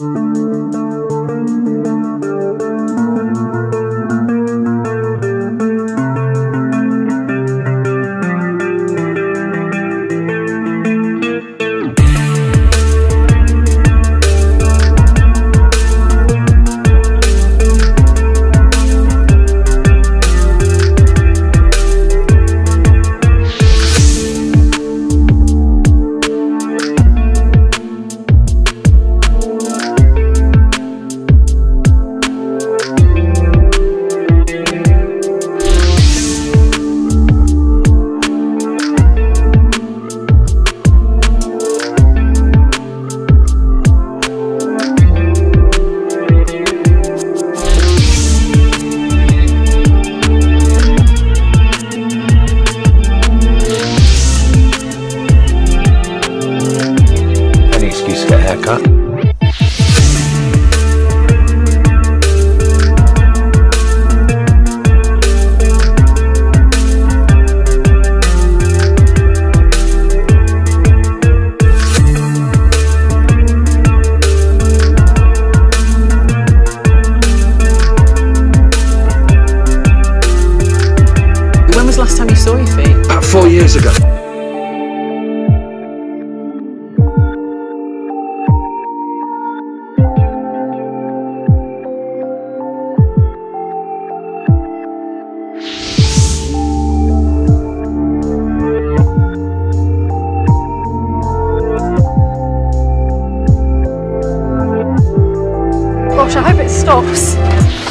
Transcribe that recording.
Música last time you saw your feet? About four years ago. Gosh, I hope it stops.